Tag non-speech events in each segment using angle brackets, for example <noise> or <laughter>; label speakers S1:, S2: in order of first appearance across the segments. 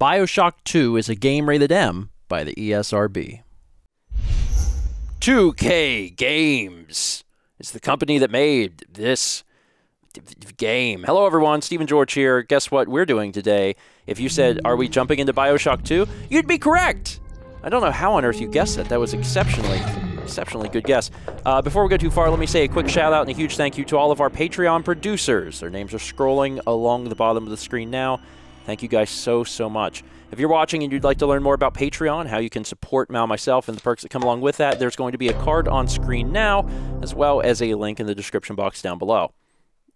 S1: Bioshock 2 is a game rated M by the ESRB. 2K Games is the company that made this game. Hello, everyone. Stephen Georg here. Guess what we're doing today? If you said, Are we jumping into Bioshock 2? You'd be correct. I don't know how on earth you guessed that. That was exceptionally, exceptionally good guess. Uh, before we go too far, let me say a quick shout out and a huge thank you to all of our Patreon producers. Their names are scrolling along the bottom of the screen now. Thank you guys so, so much. If you're watching and you'd like to learn more about Patreon, how you can support Mal myself, and the perks that come along with that, there's going to be a card on screen now, as well as a link in the description box down below.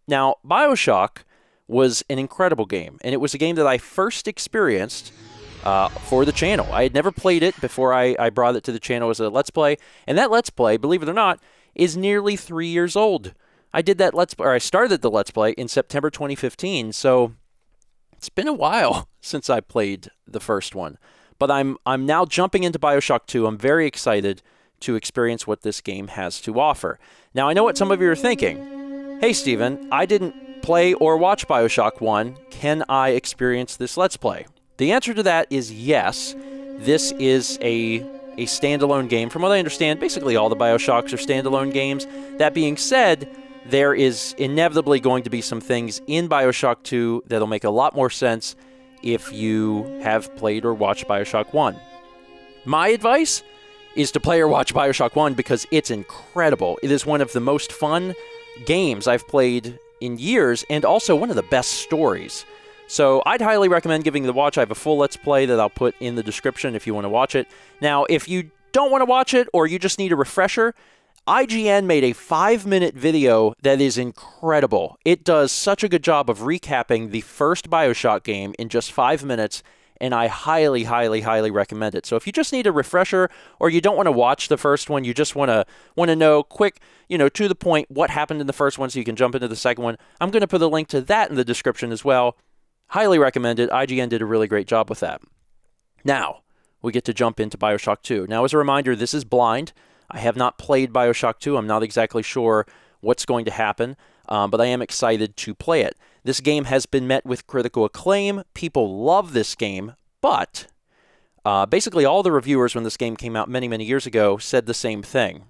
S1: Now, Bioshock was an incredible game, and it was a game that I first experienced uh, for the channel. I had never played it before I, I brought it to the channel as a Let's Play, and that Let's Play, believe it or not, is nearly three years old. I did that Let's or I started the Let's Play in September 2015, so it's been a while <laughs> since I played the first one. But I'm I'm now jumping into BioShock 2. I'm very excited to experience what this game has to offer. Now I know what some of you are thinking. Hey Stephen, I didn't play or watch BioShock 1. Can I experience this Let's Play? The answer to that is yes. This is a a standalone game. From what I understand, basically all the BioShocks are standalone games. That being said, there is inevitably going to be some things in BioShock 2 that'll make a lot more sense if you have played or watched BioShock 1. My advice is to play or watch BioShock 1 because it's incredible. It is one of the most fun games I've played in years and also one of the best stories. So I'd highly recommend giving a watch. I have a full Let's Play that I'll put in the description if you want to watch it. Now, if you don't want to watch it or you just need a refresher, IGN made a five minute video that is incredible. It does such a good job of recapping the first Bioshock game in just five minutes, and I highly, highly, highly recommend it. So if you just need a refresher or you don't want to watch the first one, you just want to want to know quick, you know, to the point what happened in the first one so you can jump into the second one, I'm going to put a link to that in the description as well. Highly recommend it. IGN did a really great job with that. Now, we get to jump into Bioshock 2. Now, as a reminder, this is blind. I have not played Bioshock 2. I'm not exactly sure what's going to happen, um, but I am excited to play it. This game has been met with critical acclaim. People love this game, but uh, basically all the reviewers when this game came out many, many years ago said the same thing.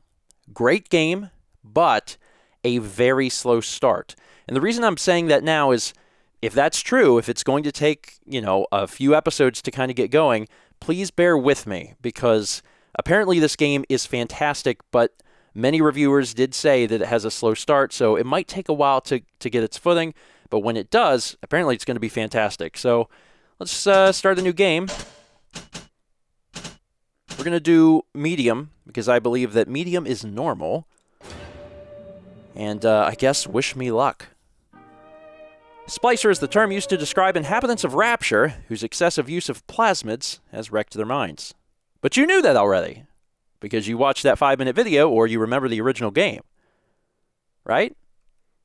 S1: Great game, but a very slow start. And the reason I'm saying that now is if that's true, if it's going to take, you know, a few episodes to kind of get going, please bear with me because apparently this game is fantastic, but many reviewers did say that it has a slow start, so it might take a while to, to get its footing, but when it does, apparently it's going to be fantastic. So let's uh, start the new game. We're going to do medium because I believe that medium is normal. And uh, I guess wish me luck. Splicer is the term used to describe inhabitants of Rapture whose excessive use of plasmids has wrecked their minds. But you knew that already because you watched that five minute video or you remember the original game. Right?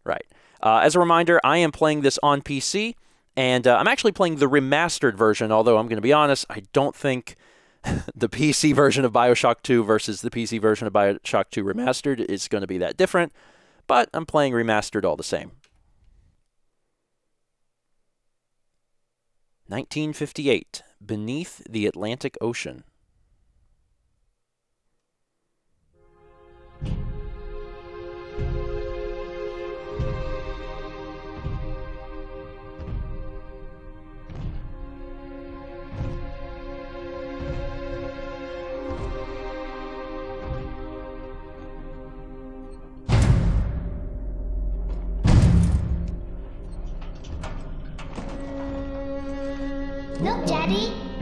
S1: Right. Uh, as a reminder, I am playing this on PC and uh, I'm actually playing the remastered version, although I'm going to be honest, I don't think <laughs> the PC version of Bioshock 2 versus the PC version of Bioshock 2 remastered is going to be that different, but I'm playing remastered all the same. 1958, Beneath the Atlantic Ocean.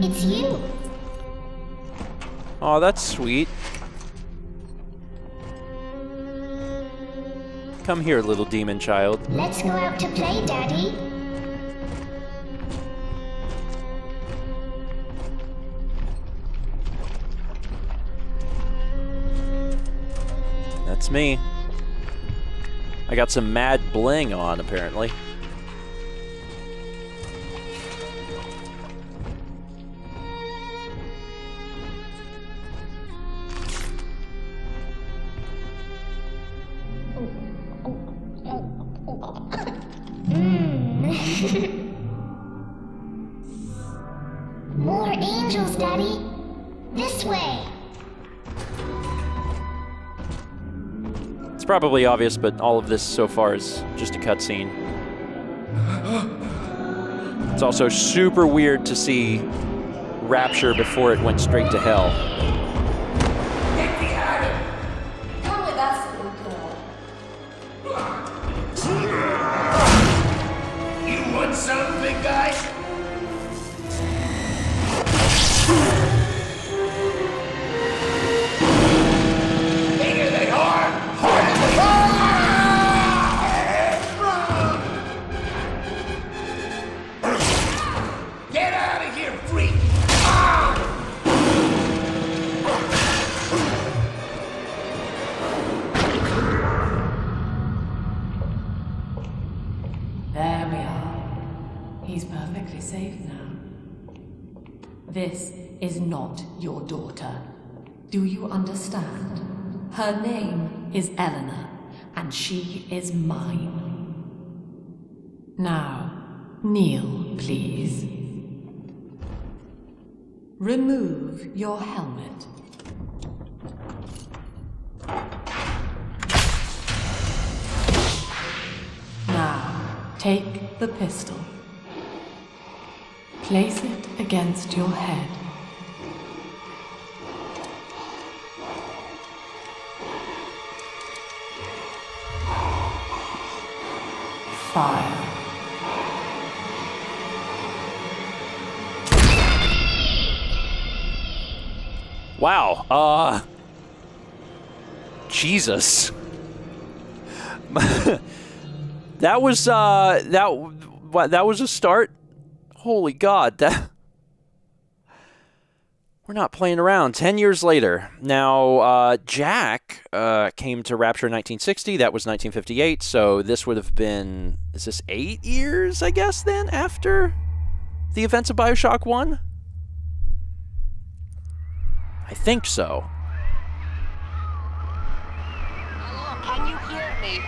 S2: It's you.
S1: Oh, that's sweet. Come here, little demon child.
S2: Let's go out to play, Daddy.
S1: That's me. I got some mad bling on, apparently. Mm. <laughs>
S2: More angels, Daddy. This way.
S1: It's probably obvious, but all of this so far is just a cutscene. It's also super weird to see Rapture before it went straight to hell.
S3: Safe now. This is not your daughter. Do you understand? Her name is Eleanor, and she is mine. Now, kneel, please. Remove your helmet. Now, take the pistol. Place it against your head. Fire.
S1: Wow. Uh. Jesus. <laughs> that was uh that that was a start. Holy God, that we're not playing around. Ten years later, now uh, Jack uh, came to Rapture in 1960. That was 1958. So this would have been is this eight years? I guess then after the events of Bioshock One. I think so.
S4: Hello, can you hear me?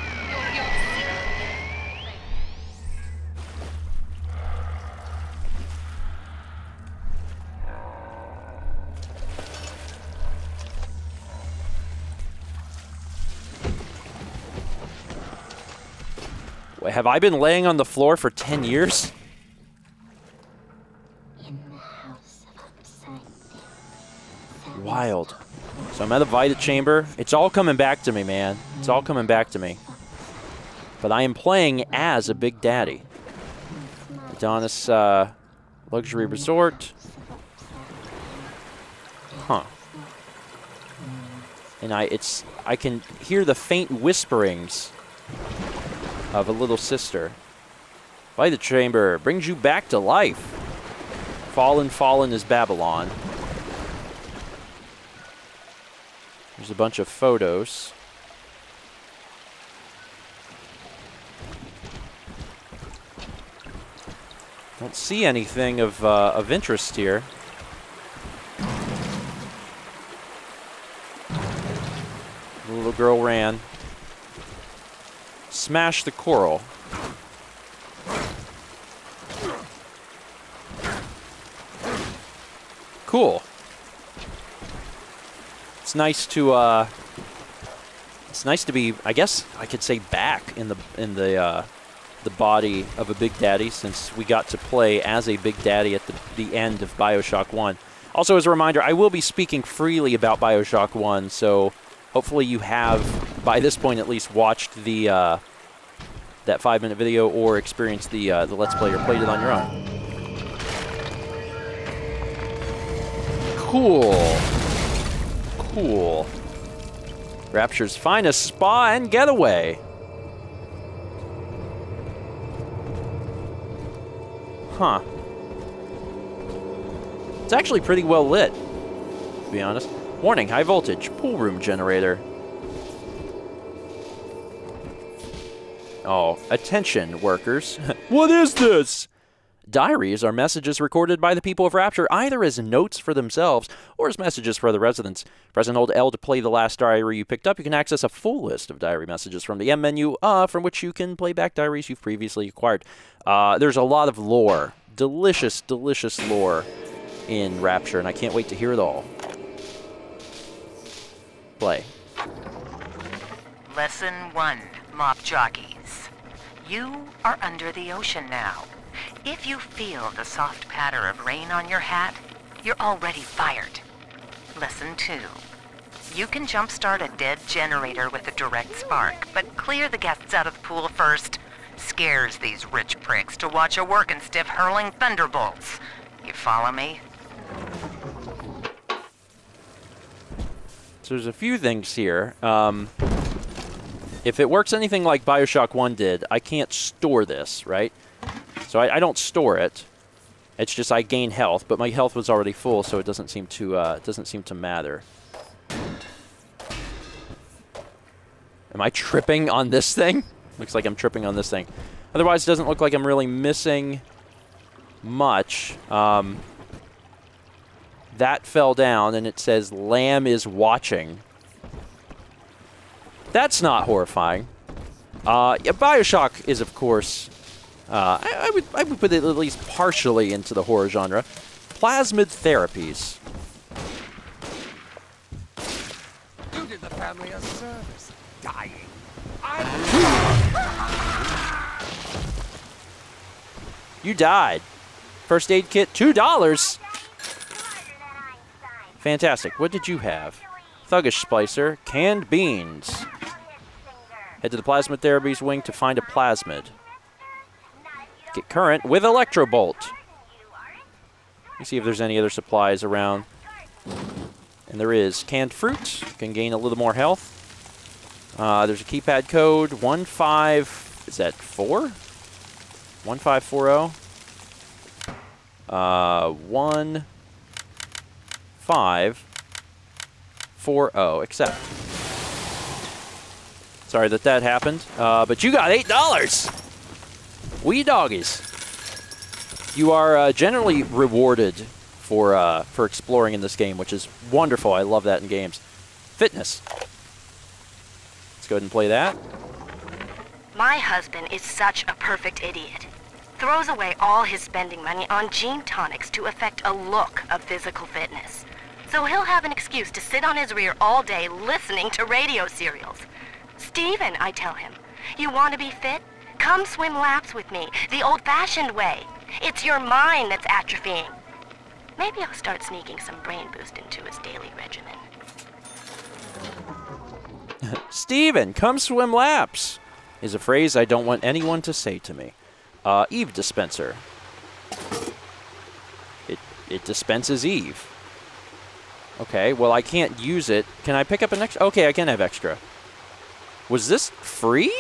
S1: Have I been laying on the floor for 10 years? Wild. So I'm at the Vita chamber. It's all coming back to me, man. It's all coming back to me. But I am playing as a Big Daddy. Adonis uh, Luxury Resort. Huh. And I it's I can hear the faint whisperings of a little sister. Vita chamber brings you back to life. Fallen, fallen is Babylon. There's a bunch of photos. Don't see anything of, uh, of interest here. The little girl ran. Smash the coral. Cool. It's nice to uh, it's nice to be I guess I could say back in the in the uh, the body of a Big Daddy since we got to play as a Big Daddy at the, the end of Bioshock 1. Also, as a reminder, I will be speaking freely about Bioshock 1, so hopefully you have, by this point at least, watched the uh, that five minute video or experience the, uh, the Let's Play or played it on your own. Cool. Cool. Rapture's finest spa and getaway. Huh. It's actually pretty well lit, to be honest. Warning, high voltage, pool room generator. Oh, attention, workers. <laughs> what is this? Diaries are messages recorded by the people of Rapture either as notes for themselves or as messages for the residents. Press and hold L to play the last diary you picked up. You can access a full list of diary messages from the M menu, uh, from which you can play back diaries you've previously acquired. Uh, there's a lot of lore. Delicious, delicious lore in Rapture, and I can't wait to hear it all. Play.
S4: Lesson one, mop jockeys. You are under the ocean now. If you feel the soft patter of rain on your hat, you're already fired. Lesson two. You can jumpstart a dead generator with a direct spark, but clear the guests out of the pool first. Scares these rich pricks to watch a working stiff hurling thunderbolts. You follow me?
S1: So there's a few things here. Um, if it works anything like Bioshock 1 did, I can't store this, right? So I, I don't store it. It's just I gain health, but my health was already full, so it doesn't seem to uh, doesn't seem to matter. Am I tripping on this thing? Looks like I'm tripping on this thing. Otherwise, it doesn't look like I'm really missing much. Um, that fell down, and it says Lamb is watching. That's not horrifying. Uh, yeah, Bioshock is, of course, uh, I, I, would I would put it at least partially into the horror genre. Plasmid therapies.
S5: You did the family a service, dying. <laughs>
S1: You died. First aid kit, two dollars. Fantastic. What did you have? Thuggish Splicer, canned beans. Head to the Plasmid Therapies wing to find a plasmid. Get current with Electrobolt. Let me see if there's any other supplies around. And there is. Canned fruit. Can gain a little more health. Uh, there's a keypad code. 15... Is that 4? 1540. Uh, 1... 5... 4 0. Accept. Sorry that that happened. Uh, but you got $8! We doggies. You are uh, generally rewarded for uh, for exploring in this game, which is wonderful. I love that in games. Fitness. Let's go ahead and play that.
S6: My husband is such a perfect idiot. Throws away all his spending money on gene tonics to affect a look of physical fitness. So he'll have an excuse to sit on his rear all day listening to radio serials. Steven, I tell him, you want to be fit? Come swim laps with me, the old-fashioned way. It's your mind that's atrophying. Maybe I'll start sneaking some brain boost into his daily regimen. <laughs>
S1: Steven, come swim laps, is a phrase I don't want anyone to say to me. Uh, Eve dispenser. It, it dispenses Eve. Okay, well, I can't use it. Can I pick up an extra? Okay, I can have extra. Was this free?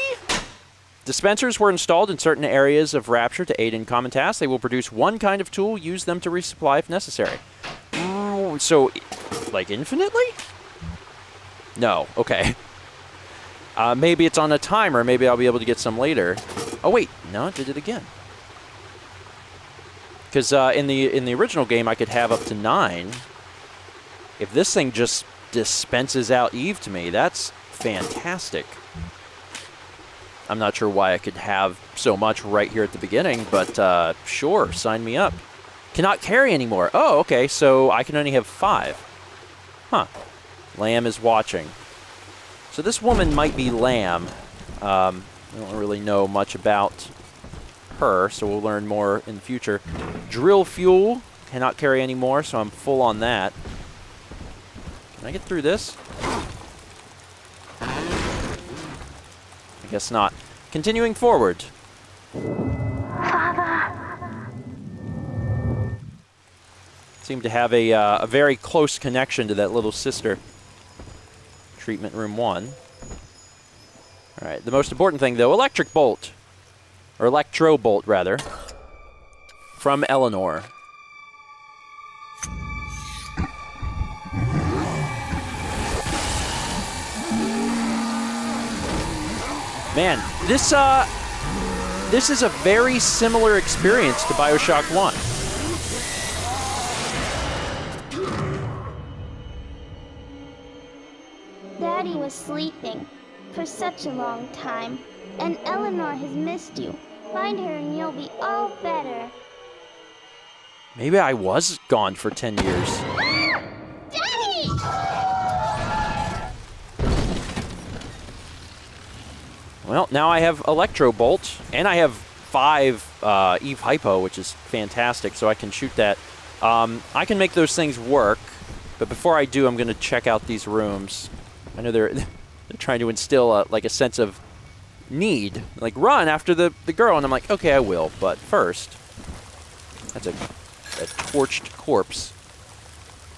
S1: Dispensers were installed in certain areas of Rapture to aid in common tasks. They will produce one kind of tool, use them to resupply if necessary. Oh, so, like infinitely? No, okay. Uh, maybe it's on a timer. Maybe I'll be able to get some later. Oh wait, no, it did it again. Because uh, in the in the original game, I could have up to nine. If this thing just dispenses out Eve to me, that's fantastic. I'm not sure why I could have so much right here at the beginning, but uh, sure, sign me up. Cannot carry anymore. Oh, okay, so I can only have five. Huh. Lamb is watching. So this woman might be Lamb. Um, I don't really know much about her, so we'll learn more in the future. Drill fuel. Cannot carry anymore, so I'm full on that. Can I get through this? Guess not. Continuing forward. Seem to have a, uh, a very close connection to that little sister. Treatment room one. All right, the most important thing though, electric bolt. Or electro bolt, rather. From Eleanor. Man, this uh this is a very similar experience to BioShock 1.
S2: Daddy was sleeping for such a long time, and Eleanor has missed you. Find her and you'll be all better.
S1: Maybe I was gone for 10 years. Well, now I have Electro Bolt, and I have five uh, Eve Hypo, which is fantastic, so I can shoot that. Um, I can make those things work, but before I do, I'm going to check out these rooms. I know they're, <laughs> they're trying to instill a, like a sense of need, like run after the, the girl, and I'm like, okay, I will, but first, that's a, a torched corpse.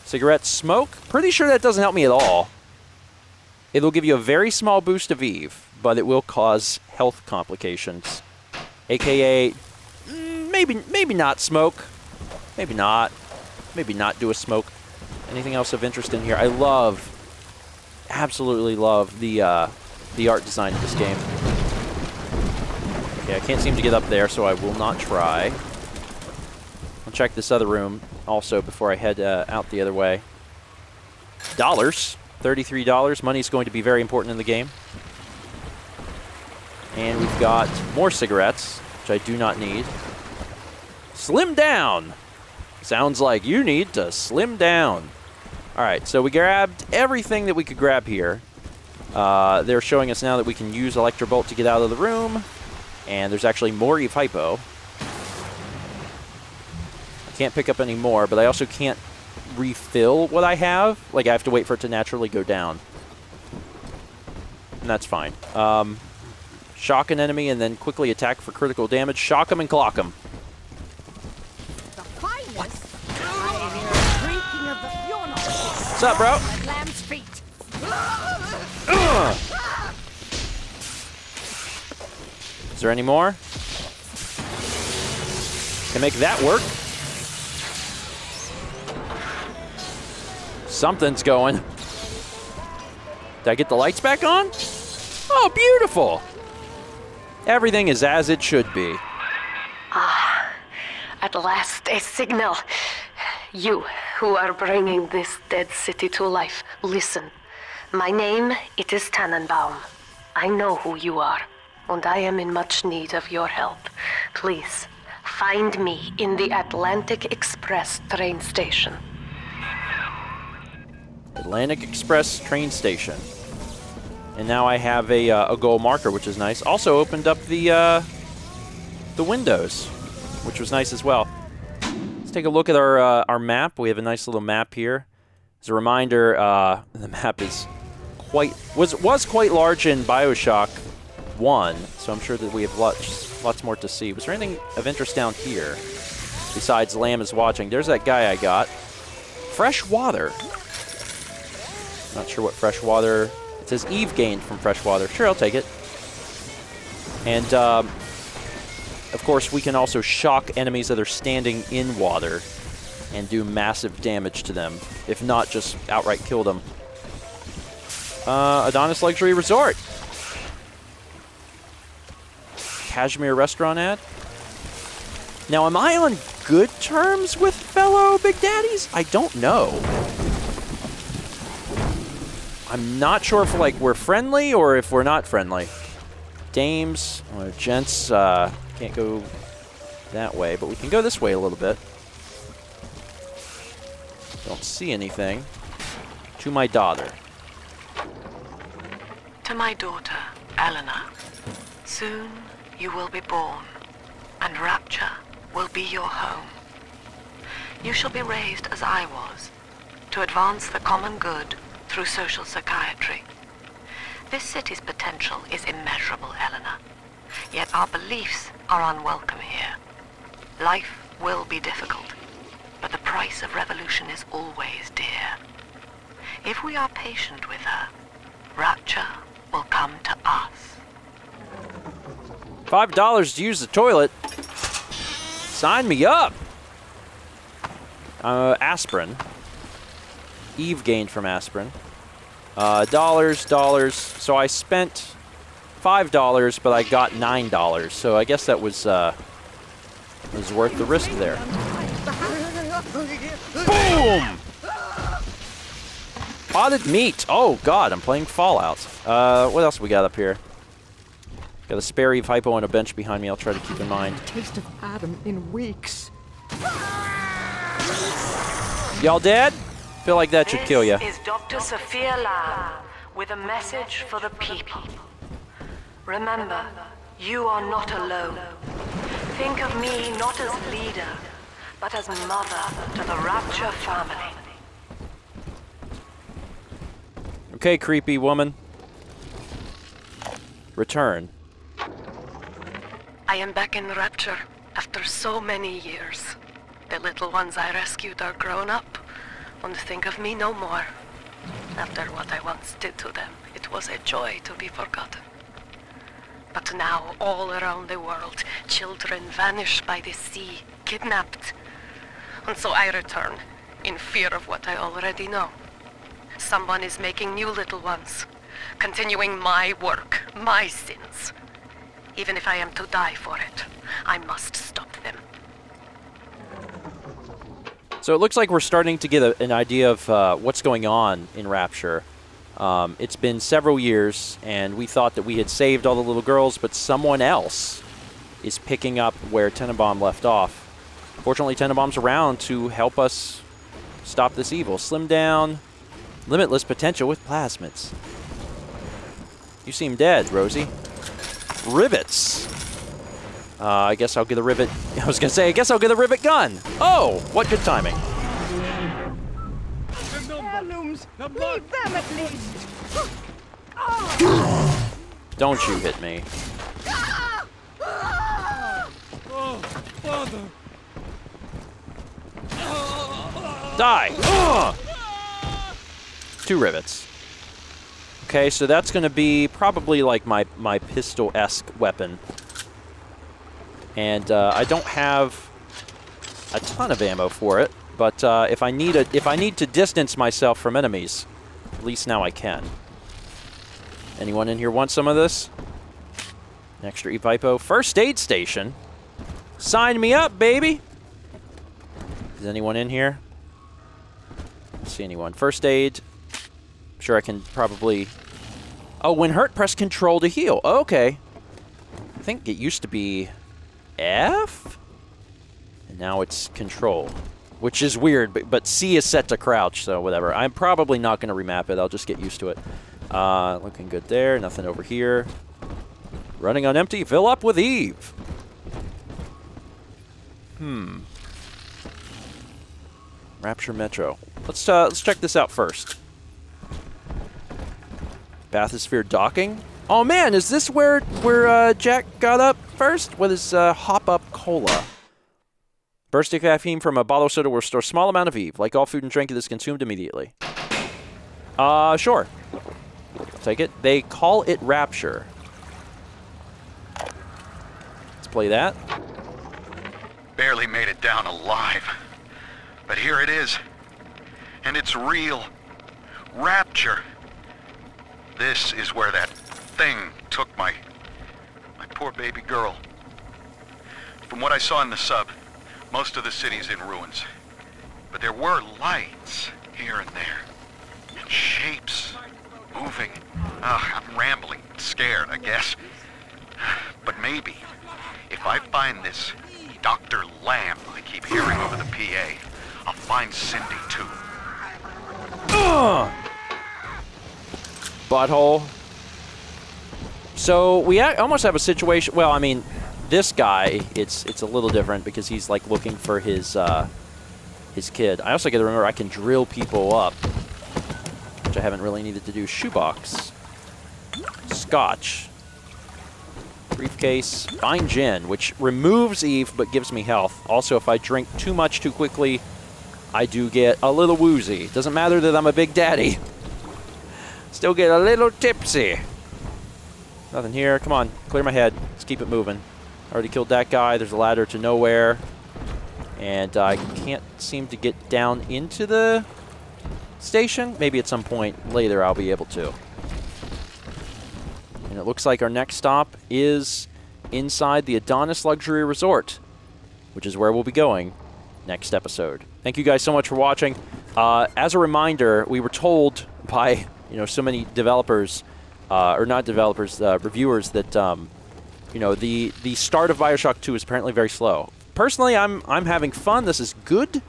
S1: Cigarette smoke? Pretty sure that doesn't help me at all. It'll give you a very small boost of Eve, but it will cause health complications. AKA, maybe maybe not smoke. Maybe not. Maybe not do a smoke. Anything else of interest in here? I love, absolutely love the uh, the art design of this game. Okay, I can't seem to get up there, so I will not try. I'll check this other room also before I head uh, out the other way. Dollars. $33. Money is going to be very important in the game. And we've got more cigarettes, which I do not need. Slim down. Sounds like you need to slim down. All right, so we grabbed everything that we could grab here. Uh, they're showing us now that we can use Electrobolt to get out of the room. And there's actually more Eve Hypo. I can't pick up any more, but I also can't refill what I have. Like, I have to wait for it to naturally go down. And that's fine. Um, shock an enemy and then quickly attack for critical damage. Shock them and clock them.
S7: The finest. I of the
S1: What's up, bro?
S7: lamb's feet.
S1: Is there any more? Can make that work. Something's going. Did I get the lights back on? Oh, beautiful. Everything is as it should be.
S8: Ah, at last, a signal. You, who are bringing this dead city to life, listen. My name, it is Tenenbaum. I know who you are, and I am in much need of your help. Please, find me in the Atlantic Express train station.
S1: Atlantic Express train station. And now I have a, uh, a goal marker, which is nice. Also opened up the uh, the windows, which was nice as well. Let's take a look at our uh, our map. We have a nice little map here. As a reminder, uh, <laughs> the map is quite was was quite large in Bioshock One, so I'm sure that we have lots lots more to see. Was there anything of interest down here besides Lamb is watching? There's that guy I got. Fresh water. Not sure what fresh water. Says Eve gained from fresh water. Sure, I'll take it. And um, of course, we can also shock enemies that are standing in water and do massive damage to them, if not just outright kill them. Uh, Adonis Luxury Resort. Kashmir restaurant ad. Now, am I on good terms with fellow Big Daddies? I don't know. I'm not sure if like we're friendly or if we're not friendly. Dames, or gents, uh, can't go that way, but we can go this way a little bit. Don't see anything. To my daughter.
S3: To my daughter, Eleanor, soon you will be born, and Rapture will be your home. You shall be raised as I was, to advance the common good through social psychiatry. This city's potential is immeasurable, Eleanor, yet our beliefs are unwelcome here. Life will be difficult, but the price of revolution is always dear. If we are patient with her, Rapture will come to us.
S1: Five dollars to use the toilet. Sign me up. Uh, aspirin. Eve gained from aspirin. Uh, dollars, dollars. So I spent five dollars, but I got nine dollars. So I guess that was uh, was worth the risk there. Boom! Potted meat. Oh God, I'm playing Fallout. Uh, what else we got up here? Got a spare Eve hypo on a bench behind me. I'll try to keep in mind.
S7: Taste of Adam in weeks.
S1: Y'all dead? Feel like that should kill you.
S8: This is Dr. Sofia Lamb with a message for the people. Remember, you are not alone. Think of me not as leader, but as mother to the Rapture family.
S1: Okay, creepy woman. Return.
S8: I am back in Rapture after so many years. The little ones I rescued are grown up and think of me no more. After what I once did to them, it was a joy to be forgotten. But now, all around the world, children vanish by the sea, kidnapped. And so I return, in fear of what I already know. Someone is making new little ones, continuing my work, my sins. Even if I am to die for it, I must stop them.
S1: So it looks like we're starting to get a, an idea of uh, what's going on in Rapture. Um, it's been several years, and we thought that we had saved all the little girls, but someone else is picking up where Tenenbaum left off. Fortunately, Tenenbaum's around to help us stop this evil. Slim down, limitless potential with plasmids. You seem dead, Rosie. Rivets. Uh, I guess I'll get a rivet. <laughs> I was gonna say, I guess I'll get a rivet gun. Oh, what good timing. Don't you hit me. Die! Ugh! Two rivets. Okay, so that's going to be probably like my, my pistol-esque weapon. And uh, I don't have a ton of ammo for it, but uh, if I need a if I need to distance myself from enemies, at least now I can. Anyone in here want some of this? An extra Eve Hypo. First aid station. Sign me up, baby. Is anyone in here? See anyone. First aid. I'm sure I can probably... Oh, when hurt, press control to heal. Okay. I think it used to be F? And now it's control. Which is weird, but, but C is set to crouch, so whatever. I'm probably not going to remap it. I'll just get used to it. Uh, looking good there. Nothing over here. Running on empty. Fill up with Eve. Hmm. Rapture Metro. Let's uh, let's check this out first. Bathysphere docking. Oh man, is this where where uh, Jack got up first with his uh, hop up cola? Burst of caffeine from a bottle of soda will restore small amount of Eve. Like all food and drink, it is consumed immediately. Uh, sure. Take it. They call it Rapture. Let's play that.
S9: Barely made it down alive. But here it is. And it's real. Rapture. This is where that thing took my... my poor baby girl. From what I saw in the sub, most of the city's in ruins. But there were lights here and there. And shapes. Moving. Ugh, I'm rambling. Scared, I guess. But maybe, if I find this Dr. Lamb I keep hearing over the PA, I'll find Cindy too.
S1: Ugh! Butthole. So we almost have a situation. Well, I mean, this guy, it's it's a little different because he's like looking for his uh, his kid. I also got to remember I can drill people up, which I haven't really needed to do. Shoebox, Scotch, briefcase, fine gin, which removes Eve but gives me health. Also, if I drink too much too quickly, I do get a little woozy. Doesn't matter that I'm a big daddy. <laughs> Still get a little tipsy. Nothing here. Come on, clear my head. Let's keep it moving. I Already killed that guy. There's a ladder to nowhere. And I can't seem to get down into the station. Maybe at some point later I'll be able to. And it looks like our next stop is inside the Adonis Luxury Resort, which is where we'll be going next episode. Thank you guys so much for watching. Uh, as a reminder, we were told by you know so many developers, uh, or not developers, uh, reviewers that um, you know the the start of Bioshock 2 is apparently very slow. Personally, I'm I'm having fun. This is good,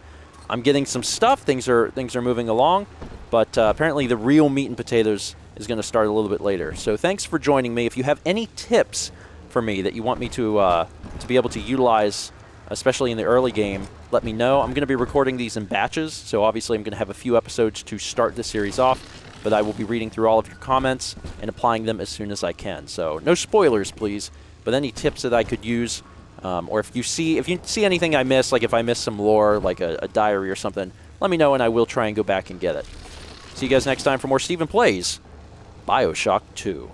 S1: I'm getting some stuff. Things are things are moving along, but uh, apparently the real meat and potatoes is going to start a little bit later. So thanks for joining me. If you have any tips for me that you want me to uh, to be able to utilize, especially in the early game, let me know. I'm going to be recording these in batches, so obviously I'm going to have a few episodes to start the series off. But I will be reading through all of your comments and applying them as soon as I can. So no spoilers, please. But any tips that I could use, um, or if you see if you see anything I miss, like if I miss some lore, like a, a diary or something, let me know and I will try and go back and get it. See you guys next time for more Stephen Plays Bioshock 2.